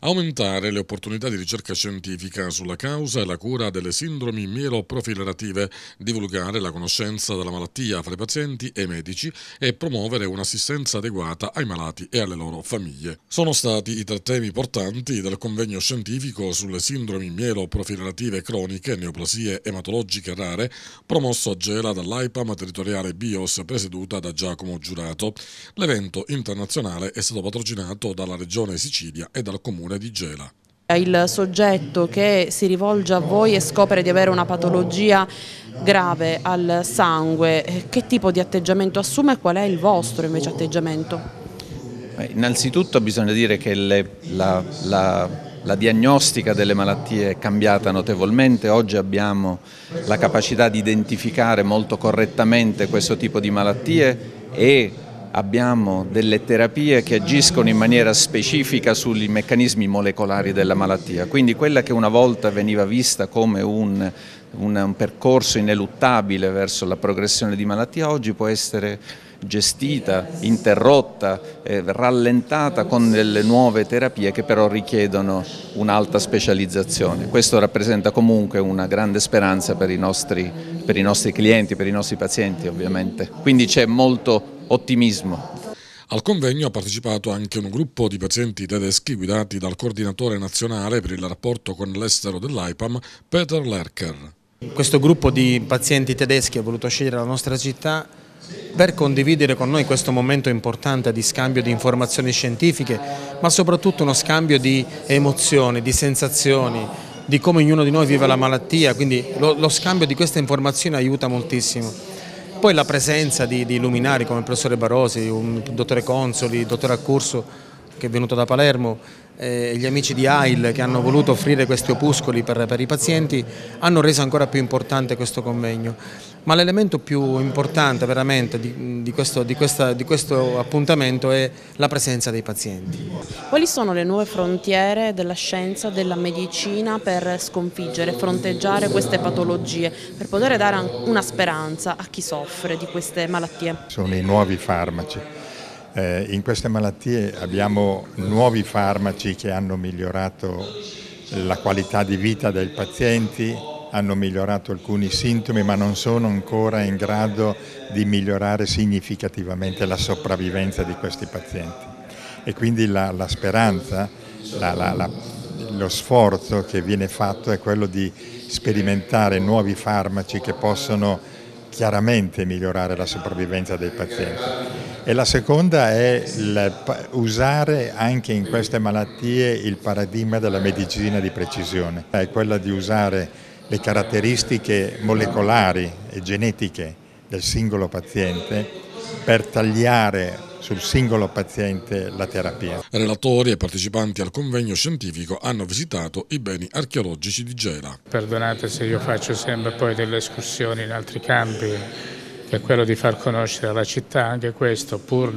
aumentare le opportunità di ricerca scientifica sulla causa e la cura delle sindromi mieloprofilerative, divulgare la conoscenza della malattia fra i pazienti e i medici e promuovere un'assistenza adeguata ai malati e alle loro famiglie. Sono stati i tre temi portanti del convegno scientifico sulle sindromi mieloprofilerative croniche e neoplasie ematologiche rare, promosso a Gela dall'AIPAM territoriale BIOS presieduta da Giacomo Giurato. L'evento internazionale è stato patrocinato dalla Regione Sicilia e dal Comune comune di Gela. Il soggetto che si rivolge a voi e scopre di avere una patologia grave al sangue, che tipo di atteggiamento assume e qual è il vostro invece atteggiamento? Innanzitutto bisogna dire che le, la, la, la diagnostica delle malattie è cambiata notevolmente, oggi abbiamo la capacità di identificare molto correttamente questo tipo di malattie e abbiamo delle terapie che agiscono in maniera specifica sui meccanismi molecolari della malattia, quindi quella che una volta veniva vista come un, un, un percorso ineluttabile verso la progressione di malattia oggi può essere gestita, interrotta, eh, rallentata con delle nuove terapie che però richiedono un'alta specializzazione. Questo rappresenta comunque una grande speranza per i, nostri, per i nostri clienti, per i nostri pazienti ovviamente. Quindi c'è molto ottimismo. Al convegno ha partecipato anche un gruppo di pazienti tedeschi guidati dal coordinatore nazionale per il rapporto con l'estero dell'AIPAM, Peter Lerker. Questo gruppo di pazienti tedeschi ha voluto scegliere la nostra città per condividere con noi questo momento importante di scambio di informazioni scientifiche, ma soprattutto uno scambio di emozioni, di sensazioni, di come ognuno di noi vive la malattia, quindi lo, lo scambio di queste informazioni aiuta moltissimo. Poi la presenza di, di luminari come il professore Barosi, il dottore Consoli, il dottore Accurso che è venuto da Palermo, eh, gli amici di AIL che hanno voluto offrire questi opuscoli per, per i pazienti hanno reso ancora più importante questo convegno. Ma l'elemento più importante veramente di, di, questo, di, questa, di questo appuntamento è la presenza dei pazienti. Quali sono le nuove frontiere della scienza, della medicina per sconfiggere, fronteggiare queste patologie, per poter dare una speranza a chi soffre di queste malattie? Sono i nuovi farmaci eh, in queste malattie abbiamo nuovi farmaci che hanno migliorato la qualità di vita dei pazienti, hanno migliorato alcuni sintomi ma non sono ancora in grado di migliorare significativamente la sopravvivenza di questi pazienti. E quindi la, la speranza, la, la, lo sforzo che viene fatto è quello di sperimentare nuovi farmaci che possono chiaramente migliorare la sopravvivenza dei pazienti. E la seconda è usare anche in queste malattie il paradigma della medicina di precisione, è quella di usare le caratteristiche molecolari e genetiche del singolo paziente per tagliare sul singolo paziente la terapia. Relatori e partecipanti al convegno scientifico hanno visitato i beni archeologici di Gela. Perdonate se io faccio sempre poi delle escursioni in altri campi, che è quello di far conoscere la città, anche questo pur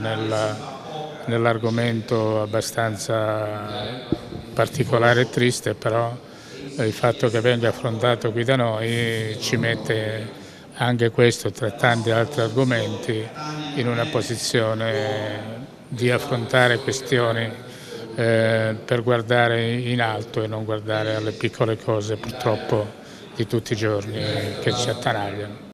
nell'argomento abbastanza particolare e triste, però il fatto che venga affrontato qui da noi ci mette anche questo tra tanti altri argomenti in una posizione di affrontare questioni eh, per guardare in alto e non guardare alle piccole cose purtroppo di tutti i giorni che ci attanagliano.